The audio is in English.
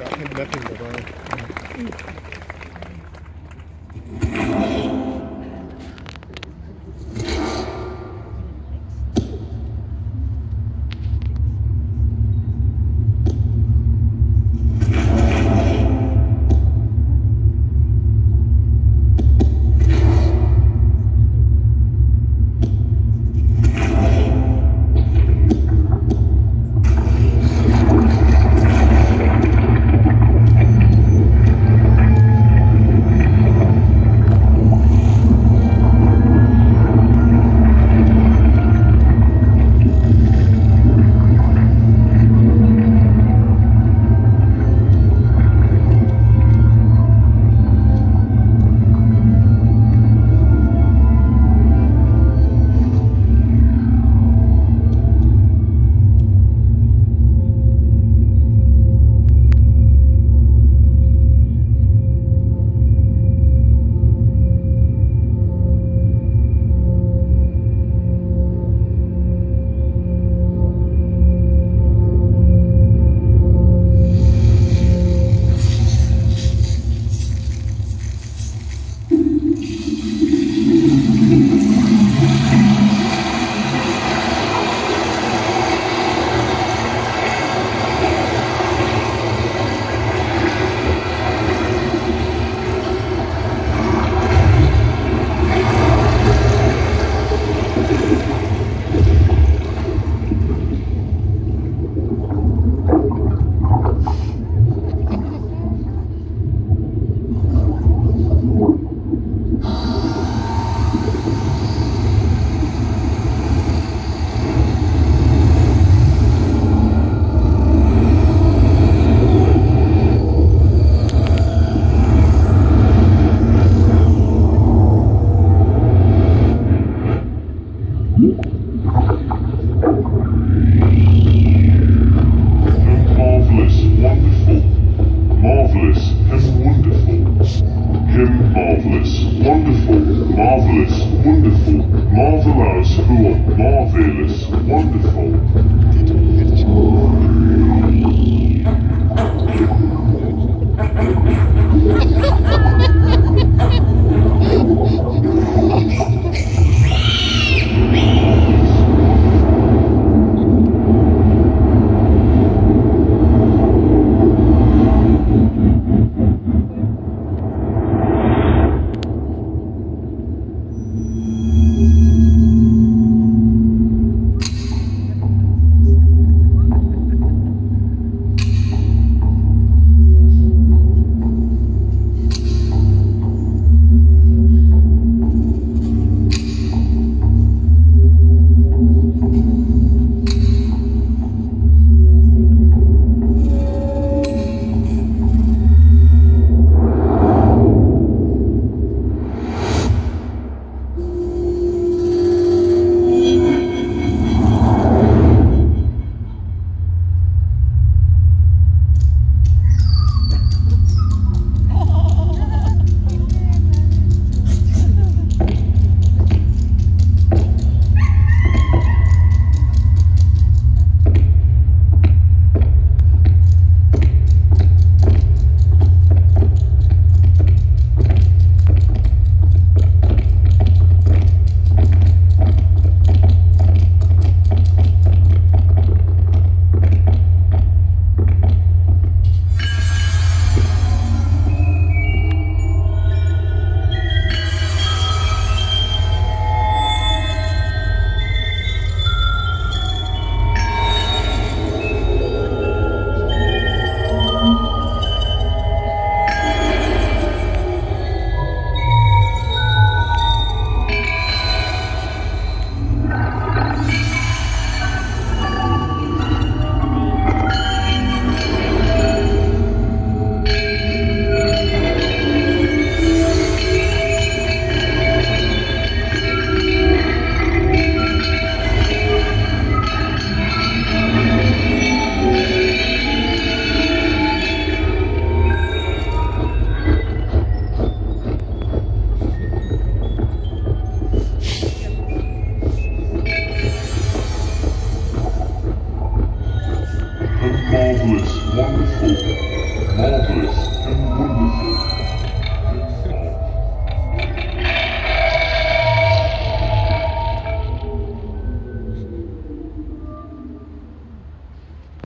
I had nothing but iron. Marvelous, wonderful, marvelous, wonderful. Him marvelous, wonderful, marvelous, wonderful, marvelous, who are marvelous, wonderful, marvelous, and wonderful.